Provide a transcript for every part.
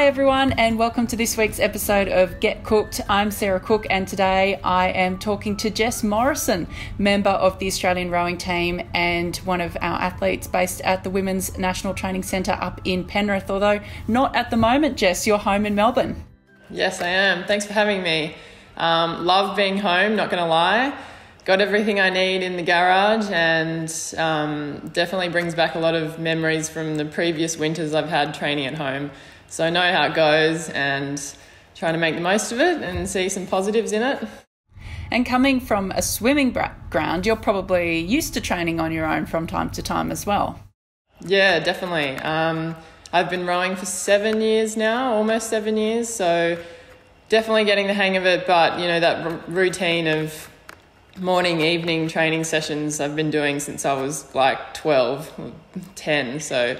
Hi, everyone, and welcome to this week's episode of Get Cooked. I'm Sarah Cook, and today I am talking to Jess Morrison, member of the Australian rowing team and one of our athletes based at the Women's National Training Centre up in Penrith. Although not at the moment, Jess, you're home in Melbourne. Yes, I am. Thanks for having me. Um, love being home, not going to lie. Got everything I need in the garage, and um, definitely brings back a lot of memories from the previous winters I've had training at home. So I know how it goes and trying to make the most of it and see some positives in it. And coming from a swimming background, you're probably used to training on your own from time to time as well. Yeah, definitely. Um, I've been rowing for seven years now, almost seven years. So definitely getting the hang of it. But you know that r- routine of morning, evening training sessions I've been doing since I was like 12, 10. So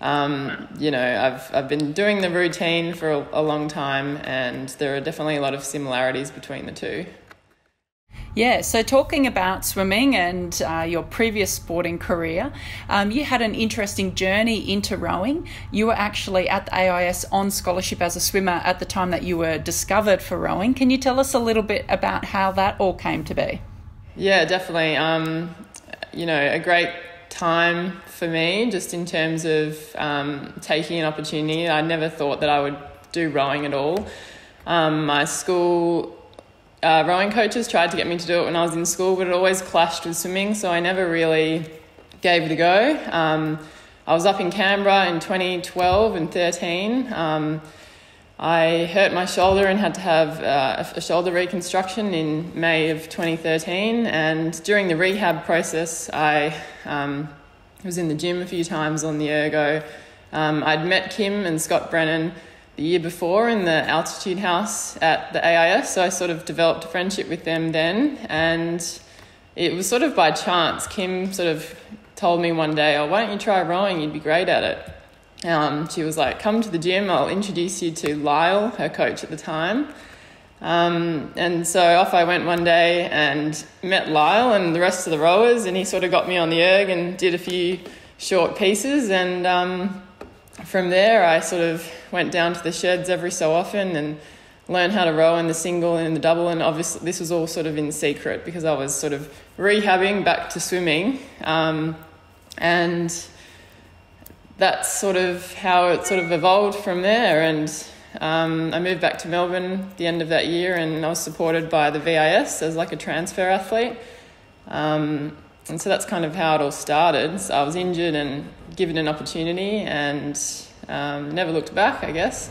um, you know, I've, I've been doing the routine for a, a long time, and there are definitely a lot of similarities between the two. Yeah, so talking about swimming and uh, your previous sporting career, um, you had an interesting journey into rowing. You were actually at the AIS on scholarship as a swimmer at the time that you were discovered for rowing. Can you tell us a little bit about how that all came to be? Yeah, definitely. Um, you know, a great time for me, just in terms of um, taking an opportunity. I never thought that I would do rowing at all. Um, my school uh, rowing coaches tried to get me to do it when I was in school, but it always clashed with swimming, so I never really gave it a go. Um, I was up in Canberra in 2012 and 13. Um, I hurt my shoulder and had to have uh, a shoulder reconstruction in May of 2013. And during the rehab process, I um, was in the gym a few times on the ergo. Um, I'd met Kim and Scott Brennan the year before in the altitude house at the AIS, so I sort of developed a friendship with them then. And it was sort of by chance. Kim sort of told me one day, Oh, why don't you try rowing? You'd be great at it. Um, she was like, Come to the gym, I'll introduce you to Lyall, her coach at the time. Um, and so off I went one day and met Lyall and the rest of the rowers, and he sort of got me on the erg and did a few short pieces. And um, from there, I sort of went down to the sheds every so often and learned how to row in the single and in the double. And obviously, this was all sort of in secret because I was sort of rehabbing back to swimming. Um, and that's sort of how it sort of evolved from there. And um, I moved back to Melbourne the end of that year, and I was supported by the VIS as like a transfer athlete. Um, and so that's kind of how it all started. So I was injured and given an opportunity, and um, never looked back, I guess.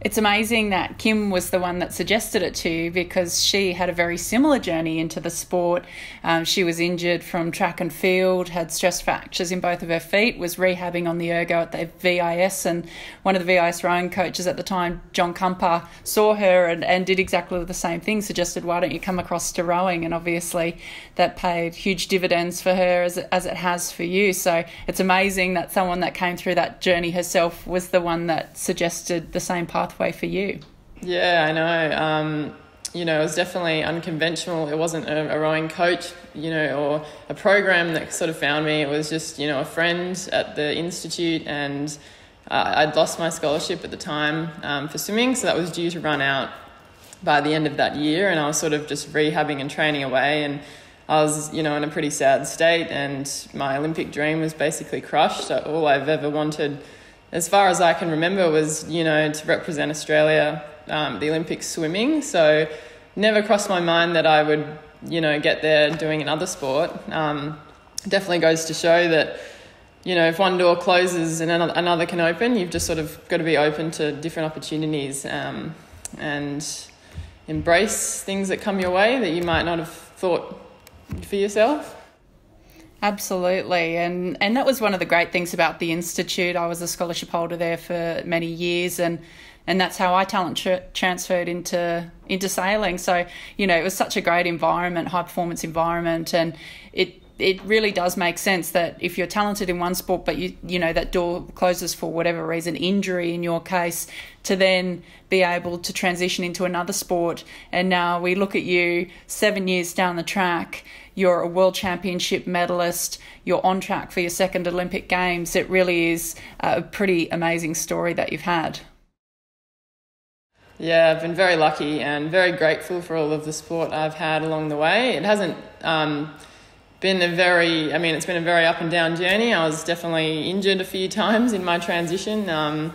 It's amazing that Kim was the one that suggested it to you because she had a very similar journey into the sport. Um, she was injured from track and field, had stress fractures in both of her feet, was rehabbing on the ergo at the VIS, and one of the VIS rowing coaches at the time, John Cumper, saw her and, and did exactly the same thing, suggested, why don't you come across to rowing? And obviously that paid huge dividends for her as, as it has for you. So it's amazing that someone that came through that journey herself was the one that suggested the same path pathway for you. Yeah, I know. Um, you know, it was definitely unconventional. It wasn't a, a, rowing coach, you know, or a program that sort of found me. It was just, you know, a friend at the institute, and uh, I'd lost my scholarship at the time um, for swimming, so that was due to run out by the end of that year, and I was sort of just rehabbing and training away, and I was, you know, in a pretty sad state, and my Olympic dream was basically crushed. All I've ever wanted as far as I can remember, was you know to represent Australia, um, the Olympic swimming. So never crossed my mind that I would you know get there doing another sport. Um, definitely goes to show that you know if one door closes and another can open, you've just sort of got to be open to different opportunities um, and embrace things that come your way that you might not have thought for yourself. Absolutely, and and that was one of the great things about the institute. I was a scholarship holder there for many years, and and that's how I talent tra- transferred into into sailing. So you know, it was such a great environment, high performance environment, and it it really does make sense that if you're talented in one sport, but you you know that door closes for whatever reason, injury in your case, to then be able to transition into another sport. And now we look at you seven years down the track you're a world championship medalist, you're on track for your second Olympic Games. It really is a pretty amazing story that you've had. Yeah, I've been very lucky and very grateful for all of the support I've had along the way. It hasn't um, been a very, I mean, it's been a very up and down journey. I was definitely injured a few times in my transition, um,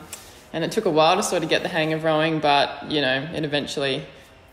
and it took a while to sort of get the hang of rowing, but you know, it eventually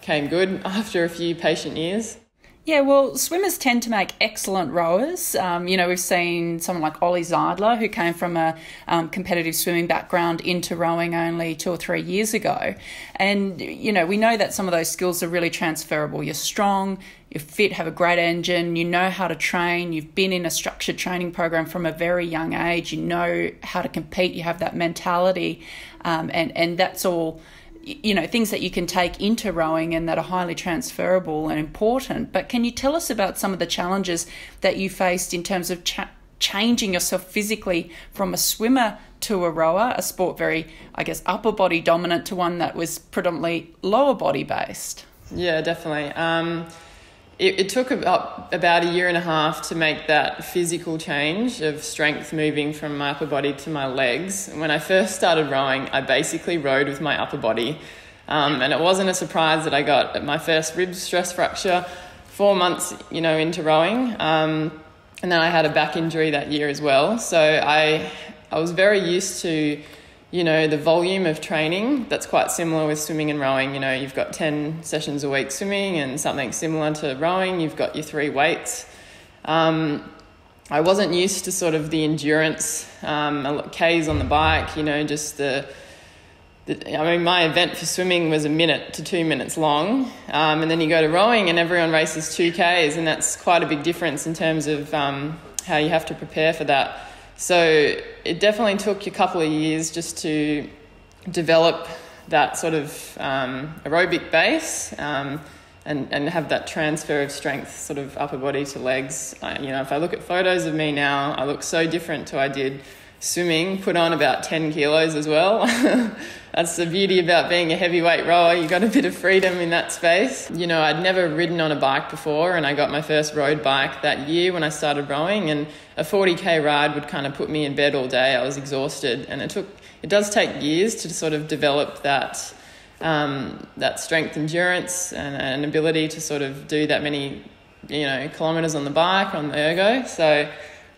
came good after a few patient years. Yeah, well, swimmers tend to make excellent rowers. Um, you know, we've seen someone like Ollie Zeidler, who came from a um, competitive swimming background into rowing only two or three years ago. And, you know, we know that some of those skills are really transferable. You're strong, you're fit, have a great engine, you know how to train, you've been in a structured training program from a very young age, you know how to compete, you have that mentality, um, and, and that's all you know things that you can take into rowing and that are highly transferable and important. But can you tell us about some of the challenges that you faced in terms of cha- changing yourself physically from a swimmer to a rower a sport very i guess upper body dominant to one that was predominantly lower body based? Yeah definitely. Um, it, it took about about a year and a half to make that physical change of strength moving from my upper body to my legs. When I first started rowing, I basically rowed with my upper body. Um, and it wasn't a surprise that I got my first rib stress fracture four months, you know, into rowing. Um, and then I had a back injury that year as well. So I, I was very used to you know, the volume of training that's quite similar with swimming and rowing. You know, you've got 10 sessions a week swimming and something similar to rowing, you've got your three weights. Um, I wasn't used to sort of the endurance, um, K's on the bike, you know, just the, the, I mean, my event for swimming was a minute to two minutes long. Um, and then you go to rowing and everyone races 2Ks, and that's quite a big difference in terms of um, how you have to prepare for that. So it definitely took a couple of years just to develop that sort of um, aerobic base um, and, and have that transfer of strength, sort of upper body to legs. I, you know, if I look at photos of me now, I look so different to I did swimming, put on about 10 kilos as well. That's the beauty about being a heavyweight rower. You got a bit of freedom in that space. You know, I'd never ridden on a bike before, and I got my first road bike that year when I started rowing. And a 40k ride would kind of put me in bed all day. I was exhausted, and it took. It does take years to sort of develop that um, that strength, endurance, and an ability to sort of do that many, you know, kilometers on the bike on the ergo. So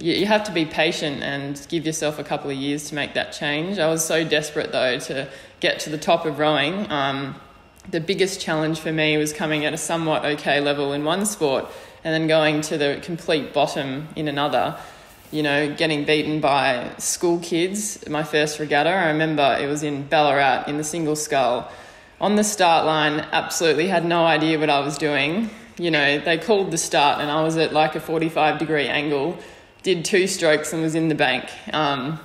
you, you have to be patient and give yourself a couple of years to make that change. I was so desperate though to get to the top of rowing. Um, the biggest challenge for me was coming at a somewhat okay level in one sport and then going to the complete bottom in another. You know, getting beaten by school kids. My first regatta, I remember it was in Ballarat in the single scull. On the start line, absolutely had no idea what I was doing. You know, they called the start and I was at like a 45 degree angle did two strokes and was in the bank. Um,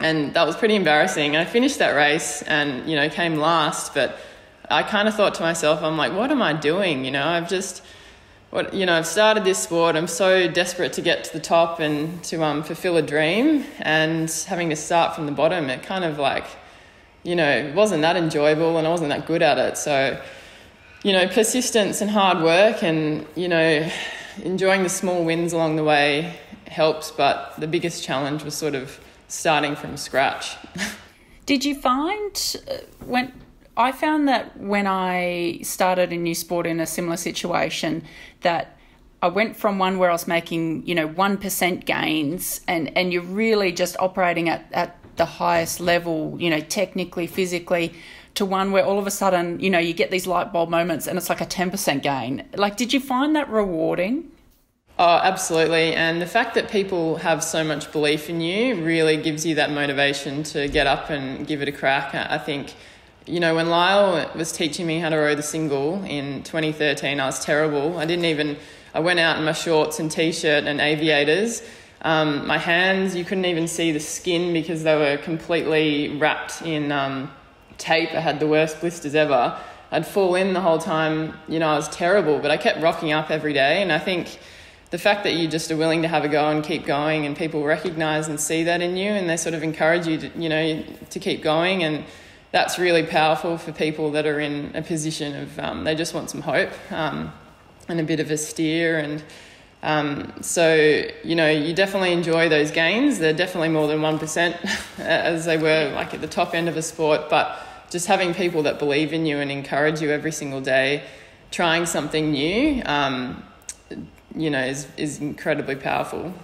and that was pretty embarrassing. I finished that race and, you know, came last, but I kind of thought to myself, I'm like, what am I doing? You know, I've just, what, you know, I've started this sport. I'm so desperate to get to the top and to um, fulfill a dream, and having to start from the bottom, it kind of like, you know, it wasn't that enjoyable, and I wasn't that good at it. So, you know, persistence and hard work, and you know, enjoying the small wins along the way helps, but the biggest challenge was sort of starting from scratch. Did you find uh, when I found that when I started a new sport in a similar situation that I went from one where I was making, you know, 1% gains and, and you're really just operating at, at the highest level, you know, technically, physically, to one where all of a sudden, you know, you get these light bulb moments and it's like a 10% gain. Like, did you find that rewarding? Oh, absolutely. And the fact that people have so much belief in you really gives you that motivation to get up and give it a crack. I think, you know, when Lyall was teaching me how to row the single in 2013, I was terrible. I didn't even, I went out in my shorts and t shirt and aviators. Um, my hands, you couldn't even see the skin because they were completely wrapped in um, tape. I had the worst blisters ever. I'd fall in the whole time. You know, I was terrible, but I kept rocking up every day. And I think, the fact that you just are willing to have a go and keep going and people recognize and see that in you and they sort of encourage you to, you know, to keep going and that's really powerful for people that are in a position of um, they just want some hope um, and a bit of a steer and um, so you know you definitely enjoy those gains. They're definitely more than 1% as they were like at the top end of a sport but just having people that believe in you and encourage you every single day, trying something new, um, you know, is, is incredibly powerful.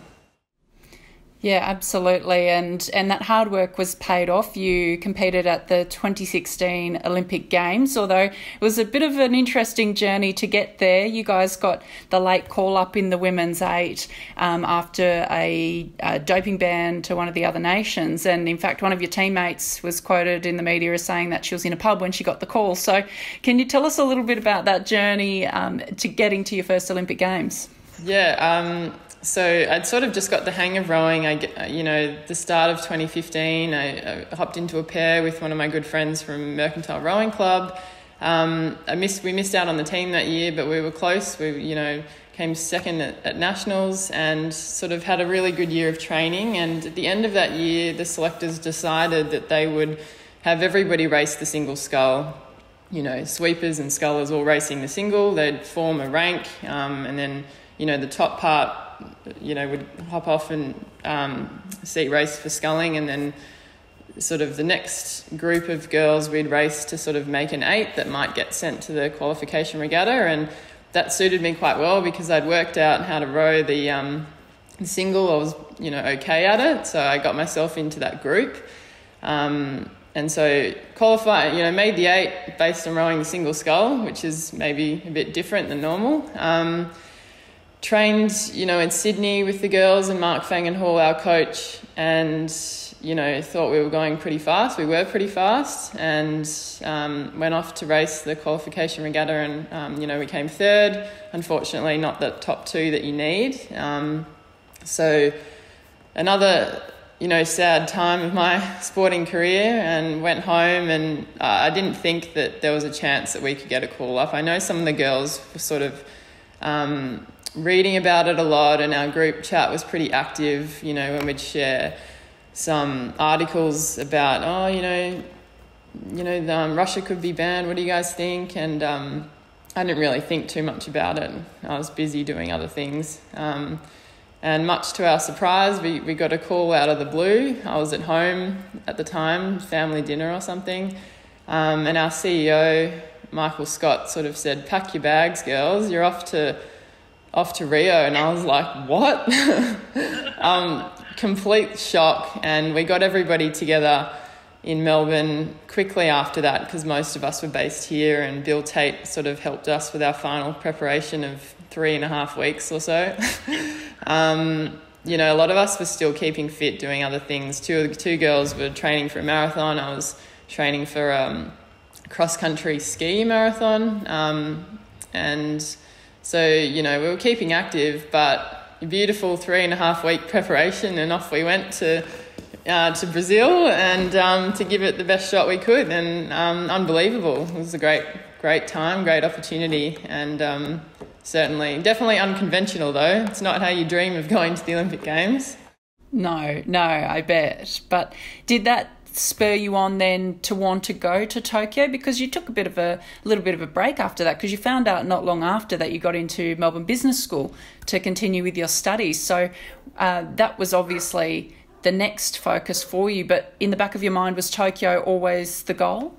Yeah, absolutely. And and that hard work was paid off. You competed at the 2016 Olympic Games, although it was a bit of an interesting journey to get there. You guys got the late call up in the women's eight um, after a, a, doping ban to one of the other nations. And in fact, one of your teammates was quoted in the media as saying that she was in a pub when she got the call. So, can you tell us a little bit about that journey um, to getting to your first Olympic Games? Yeah. Um so I'd sort of just got the hang of rowing. I, you know, the start of 2015, I, I hopped into a pair with one of my good friends from Mercantile Rowing Club. Um, I missed, we missed out on the team that year, but we were close. We, you know, came second at, at nationals and sort of had a really good year of training. And at the end of that year, the selectors decided that they would have everybody race the single scull. You know, sweepers and scullers all racing the single. They'd form a rank, um, and then you know the top part you know, would hop off and um, seat race for sculling, and then sort of the next group of girls we'd race to sort of make an eight that might get sent to the qualification regatta, and that suited me quite well because I'd worked out how to row the, um, single. I was, you know, okay at it, so I got myself into that group. Um, and so qualified, you know, made the eight based on rowing the single scull, which is maybe a bit different than normal. Um, trained, you know, in Sydney with the girls and Mark Fangen-Hall, our coach, and you know, thought we were going pretty fast. We were pretty fast, and um, went off to race the qualification regatta, and um, you know, we came third. Unfortunately, not the top two that you need. Um, so, another you know sad time of my sporting career, and went home, and uh, I didn't think that there was a chance that we could get a call up. I know some of the girls were sort of um, reading about it a lot, and our group chat was pretty active. You know, when we'd share some articles about, oh, you know, you know, um, Russia could be banned. What do you guys think? And um, I didn't really think too much about it. I was busy doing other things. Um, and much to our surprise, we, we got a call out of the blue. I was at home at the time, family dinner or something. Um, and our CEO, Michael Scott, sort of said, Pack your bags, girls. You're off to off to Rio, and I was like, what? um, complete shock. And we got everybody together in Melbourne quickly after that because most of us were based here, and Bill Tait sort of helped us with our final preparation of three and a half weeks or so. um, you know, a lot of us were still keeping fit, doing other things. Two two girls were training for a marathon. I was training for um, cross country ski marathon, um, and so, you know, we were keeping active, but beautiful three and a half week preparation, and off we went to. Uh, to Brazil and um, to give it the best shot we could, and um, unbelievable. It was a great, great time, great opportunity, and um, certainly, definitely unconventional though. It's not how you dream of going to the Olympic Games. No, no, I bet. But did that spur you on then to want to go to Tokyo because you took a bit of a, little bit of a break after that because you found out not long after that you got into Melbourne Business School to continue with your studies. So uh, that was obviously the next focus for you. But in the back of your mind, was Tokyo always the goal?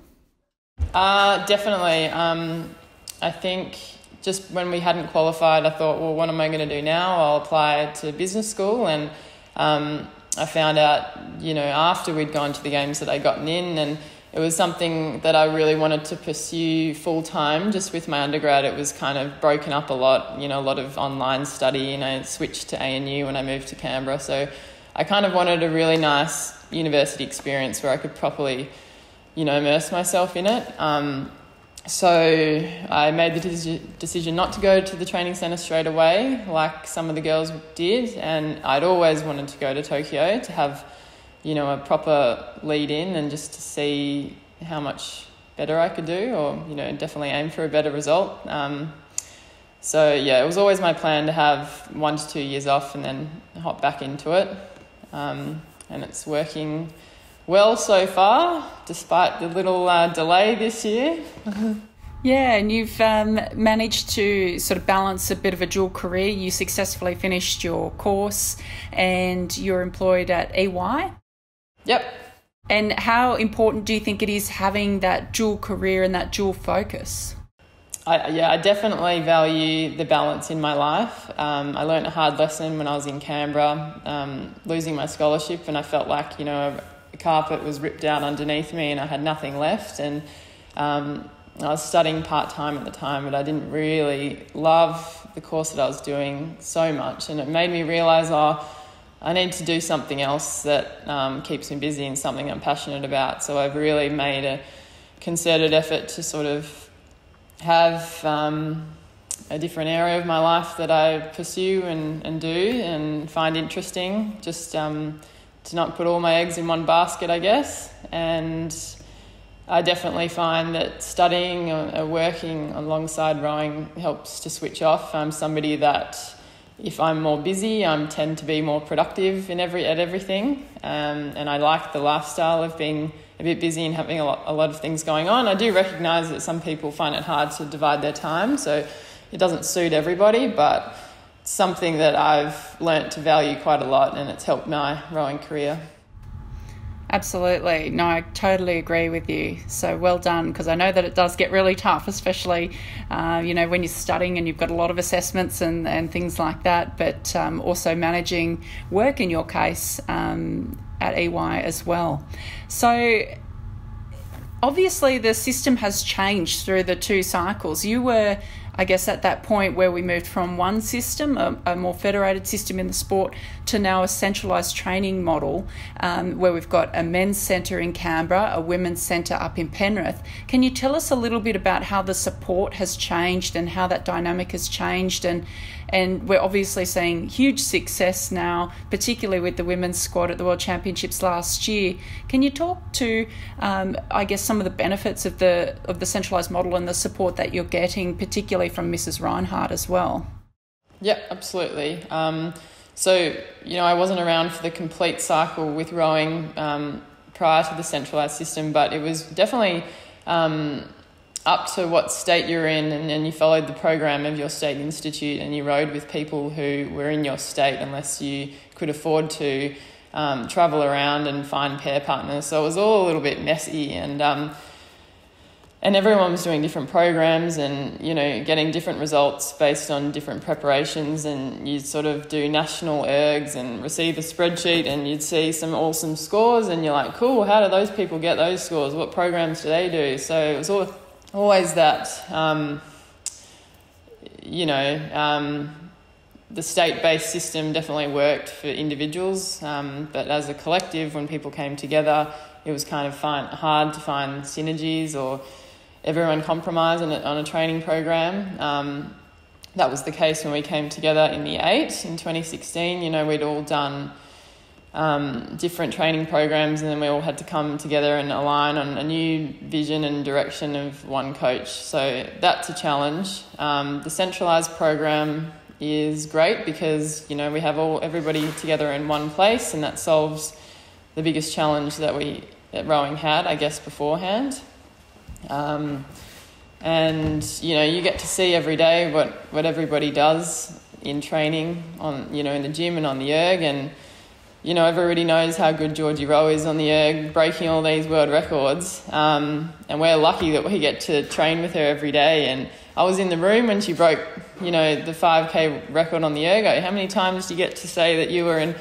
Uh, definitely. Um, I think just when we hadn't qualified, I thought, well, what am I going to do now? I'll apply to business school and. Um, I found out, you know, after we'd gone to the games that I'd gotten in, and it was something that I really wanted to pursue full time. Just with my undergrad, it was kind of broken up a lot, you know, a lot of online study, and I switched to ANU when I moved to Canberra. So I kind of wanted a really nice university experience where I could properly, you know, immerse myself in it. Um, so I made the decision not to go to the training centre straight away, like some of the girls did, and I'd always wanted to go to Tokyo to have, you know, a proper lead in and just to see how much better I could do, or you know, definitely aim for a better result. Um, so yeah, it was always my plan to have one to two years off and then hop back into it, um, and it's working well so far, despite the little uh, delay this year. yeah, and you've um, managed to sort of balance a bit of a dual career. You successfully finished your course and you're employed at EY. Yep. And how important do you think it is having that dual career and that dual focus? I, yeah, I definitely value the balance in my life. Um, I learned a hard lesson when I was in Canberra, um, losing my scholarship, and I felt like you know carpet was ripped out underneath me, and I had nothing left. And um, I was studying part time at the time, but I didn't really love the course that I was doing so much, and it made me realise, oh, I need to do something else that um, keeps me busy and something I'm passionate about. So I've really made a concerted effort to sort of have um, a different area of my life that I pursue and, and do and find interesting. Just um, to not put all my eggs in one basket, I guess. And I definitely find that studying or working alongside rowing helps to switch off. I'm somebody that if I'm more busy, I tend to be more productive in every at everything, um, and I like the lifestyle of being a bit busy and having a lot, a lot of things going on. I do recognise that some people find it hard to divide their time, so it doesn't suit everybody, but something that I've learnt to value quite a lot, and it's helped my rowing career. Absolutely. No, I totally agree with you. So well done, because I know that it does get really tough, especially, uh, you know, when you're studying and you've got a lot of assessments and, and things like that, but um, also managing work in your case um, at EY as well. So obviously the system has changed through the two cycles. You were I guess at that point where we moved from one system, a, a more federated system in the sport, to now a centralised training model um, where we've got a men's centre in Canberra, a women's centre up in Penrith. Can you tell us a little bit about how the support has changed and how that dynamic has changed and and we're obviously seeing huge success now, particularly with the women's squad at the World Championships last year. Can you talk to, um, I guess, some of the benefits of the of the centralised model and the support that you're getting, particularly from Mrs. Rinehart as well? Yeah, absolutely. Um, so you know, I wasn't around for the complete cycle with rowing um, prior to the centralised system, but it was definitely um, up to what state you're in and, and you followed the program of your state institute and you rode with people who were in your state unless you could afford to um, travel around and find pair partners. So it was all a little bit messy and um, and everyone was doing different programs and you know getting different results based on different preparations and you'd sort of do national ergs and receive a spreadsheet and you'd see some awesome scores and you're like cool how do those people get those scores what programs do they do so it was all always that, um, you know, um, the state based system definitely worked for individuals, um, but as a collective, when people came together, it was kind of find, hard to find synergies or everyone compromise on a, on a training program. Um, that was the case when we came together in the eight in 2016. You know, we'd all done um, different training programs, and then we all had to come together and align on a new vision and direction of one coach. So that's a challenge. Um, the centralized program is great because you know we have all everybody together in one place, and that solves the biggest challenge that we that rowing had, I guess, beforehand. Um, and you know you get to see every day what what everybody does in training on you know in the gym and on the erg and you know, everybody knows how good Georgie Rowe is on the erg, breaking all these world records. Um, and we're lucky that we get to train with her every day. And I was in the room when she broke, you know, the 5K record on the ergo. How many times do you get to say that you were in,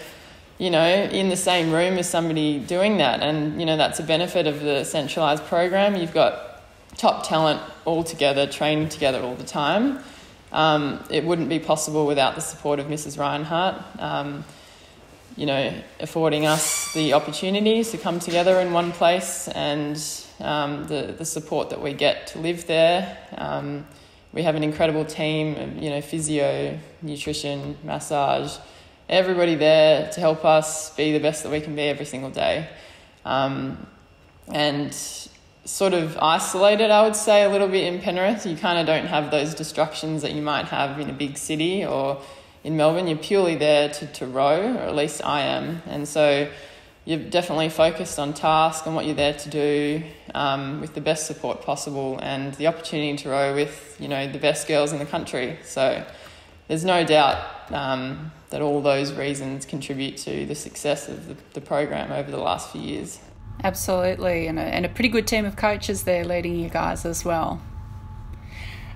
you know, in the same room as somebody doing that? And, you know, that's a benefit of the centralised program. You've got top talent all together, training together all the time. Um, it wouldn't be possible without the support of Mrs. Rinehart. Um, you know, affording us the opportunities to come together in one place and um, the, the support that we get to live there. Um, we have an incredible team, you know, physio, nutrition, massage, everybody there to help us be the best that we can be every single day. Um, and sort of isolated, I would say, a little bit in Penrith. You kind of don't have those distractions that you might have in a big city or in Melbourne, you're purely there to, to row, or at least I am. And so you're definitely focused on task and what you're there to do um, with the best support possible and the opportunity to row with, you know, the best girls in the country. So there's no doubt um, that all those reasons contribute to the success of the, the program over the last few years. Absolutely, and a, and a pretty good team of coaches there leading you guys as well.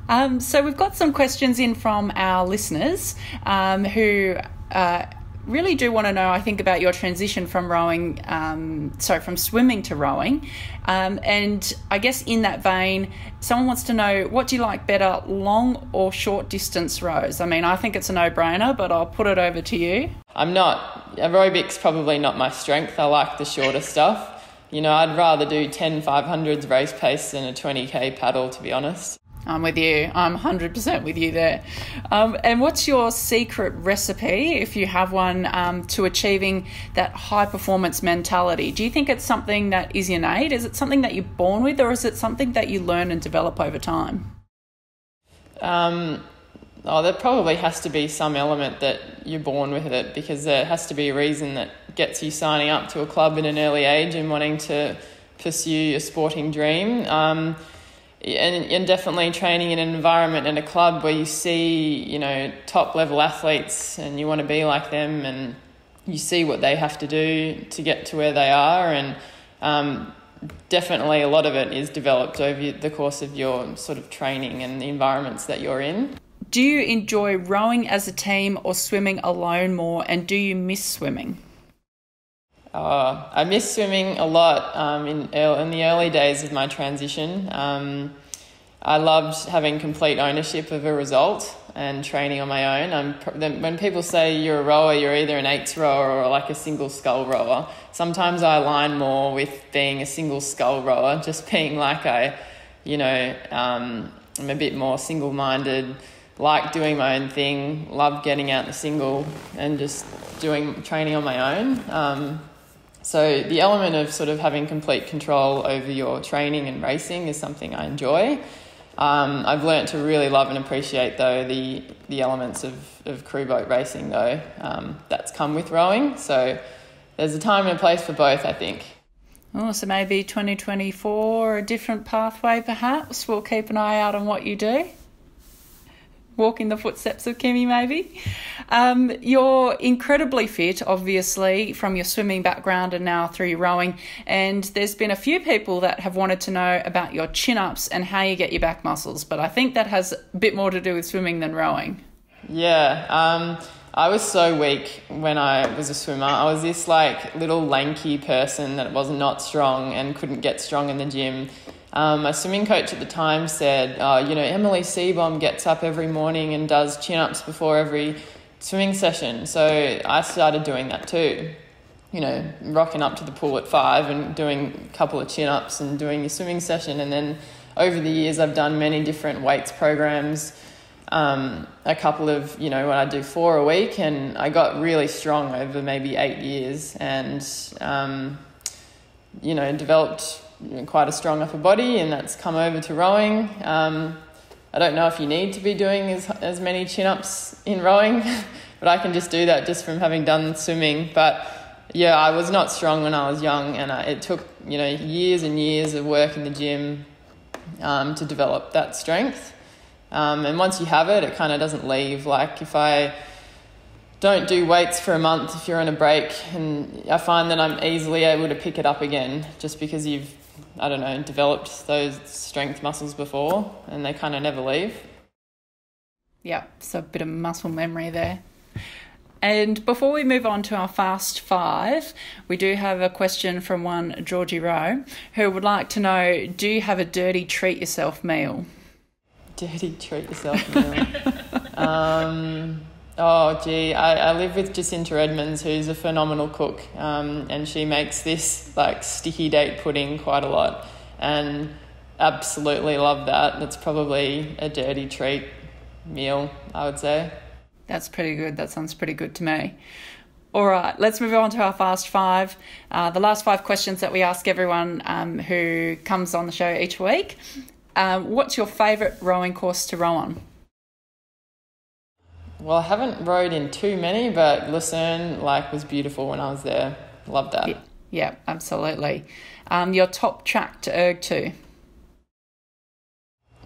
Um, so we've got some questions in from our listeners um, who uh, really do want to know, I think, about your transition from rowing, um, sorry, from swimming to rowing. Um, and I guess in that vein, someone wants to know what do you like better, long or short distance rows? I mean, I think it's a no brainer, but I'll put it over to you. I'm not, aerobics probably not my strength. I like the shorter stuff. You know, I'd rather do 10 500s race pace than a 20k paddle, to be honest. I'm with you. I'm 100% with you there. Um, and what's your secret recipe, if you have one, um, to achieving that high performance mentality? Do you think it's something that is innate? Is it something that you're born with, or is it something that you learn and develop over time? Um, oh, there probably has to be some element that you're born with it because there has to be a reason that gets you signing up to a club at an early age and wanting to pursue a sporting dream. Um, and, and definitely training in an environment in a club where you see, you know, top level athletes and you want to be like them and you see what they have to do to get to where they are. And um, definitely a lot of it is developed over the course of your sort of training and the environments that you're in. Do you enjoy rowing as a team or swimming alone more? And do you miss swimming? Uh, I miss swimming a lot um, in, in the early days of my transition. Um, I loved having complete ownership of a result and training on my own. I'm, when people say you're a rower, you're either an eights rower or like a single scull rower. Sometimes I align more with being a single scull rower, just being like I, you know, um, I'm a bit more single minded, like doing my own thing, love getting out the single and just doing training on my own. Um, so the element of sort of having complete control over your training and racing is something I enjoy. Um, I've learnt to really love and appreciate though the the elements of, of crew boat racing though um, that's come with rowing. So there's a time and a place for both, I think. Oh, so maybe 2024, a different pathway perhaps. We'll keep an eye out on what you do walk in the footsteps of Kimmy, maybe. Um, you're incredibly fit, obviously, from your swimming background and now through your rowing. And there's been a few people that have wanted to know about your chin ups and how you get your back muscles. But I think that has a bit more to do with swimming than rowing. Yeah. Um, I was so weak when I was a swimmer. I was this like little lanky person that was not strong and couldn't get strong in the gym. Um, my swimming coach at the time said, uh, you know, Emily Seebohm gets up every morning and does chin ups before every swimming session. So I started doing that too. You know, rocking up to the pool at five and doing a couple of chin ups and doing your swimming session. And then over the years, I've done many different weights programs. Um, a couple of, you know, when I do four a week, and I got really strong over maybe eight years and, um, you know, developed quite a strong upper body, and that's come over to rowing. Um, I don't know if you need to be doing as, as many chin ups in rowing, but I can just do that just from having done swimming. But yeah, I was not strong when I was young, and I, it took you know years and years of work in the gym um, to develop that strength. Um, and once you have it, it kind of doesn't leave. Like if I don't do weights for a month if you're on a break, and I find that I'm easily able to pick it up again just because you've I don't know, developed those strength muscles before and they kind of never leave. Yeah, so a bit of muscle memory there. And before we move on to our fast five, we do have a question from one Georgie Rowe who would like to know Do you have a dirty treat yourself meal? Dirty treat yourself meal. um, Oh, gee, I, I live with Jacinta Edmunds, who's a phenomenal cook, um, and she makes this like sticky date pudding quite a lot, and absolutely love that. That's probably a dirty treat meal, I would say. That's pretty good. That sounds pretty good to me. All right, let's move on to our fast five. Uh, the last five questions that we ask everyone um, who comes on the show each week. Um, what's your favourite rowing course to row on? Well, I haven't rowed in too many, but Lucerne like was beautiful when I was there. Loved that. Yeah, yeah absolutely. Um, your top track to erg to?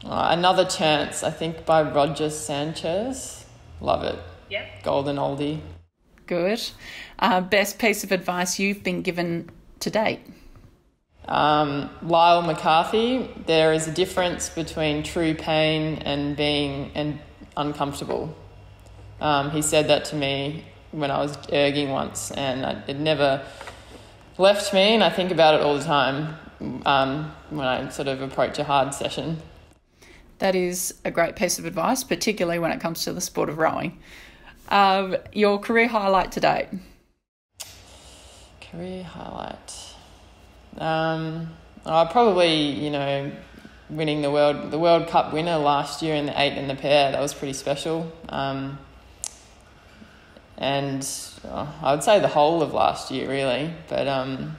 Uh, another chance, I think, by Roger Sanchez. Love it. Yeah. Golden oldie. Good. Uh, best piece of advice you've been given to date? Um, Lyall McCarthy, there is a difference between true pain and being and uncomfortable. Um, he said that to me when I was erging once, and I, it never left me. And I think about it all the time um, when I sort of approach a hard session. That is a great piece of advice, particularly when it comes to the sport of rowing. Um, your career highlight to date? Career highlight. Um, I probably, you know, winning the world the World Cup winner last year in the eight and the pair. That was pretty special. Um, and oh, I would say the whole of last year, really. But um,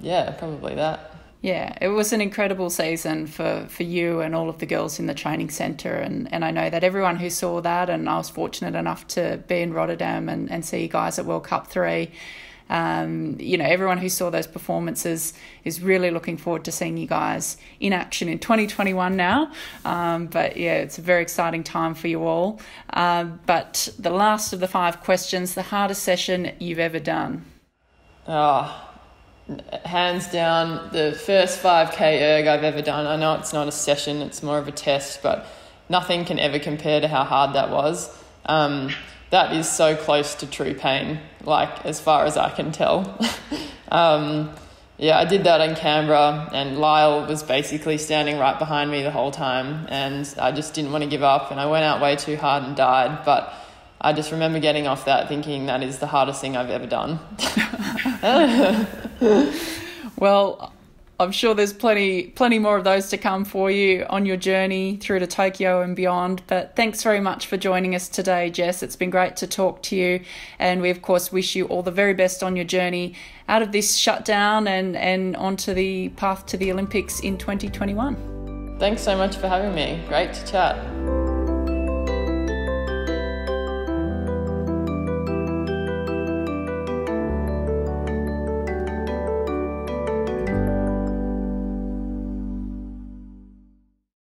yeah, probably that. Yeah, it was an incredible season for, for you and all of the girls in the training centre. And, and I know that everyone who saw that, and I was fortunate enough to be in Rotterdam and, and see you guys at World Cup 3. Um, you know, everyone who saw those performances is really looking forward to seeing you guys in action in 2021 now. Um, but yeah, it's a very exciting time for you all. Uh, but the last of the five questions, the hardest session you've ever done? Oh, hands down, the first 5k erg I've ever done. I know it's not a session, it's more of a test, but nothing can ever compare to how hard that was. That is so close to true pain, like as far as I can tell. um, yeah, I did that in Canberra, and Lyall was basically standing right behind me the whole time, and I just didn't want to give up, and I went out way too hard and died. But I just remember getting off that thinking that is the hardest thing I've ever done. well, I'm sure there's plenty plenty more of those to come for you on your journey through to Tokyo and beyond. But thanks very much for joining us today, Jess. It's been great to talk to you, and we of course wish you all the very best on your journey out of this shutdown and and onto the path to the Olympics in 2021. Thanks so much for having me. Great to chat.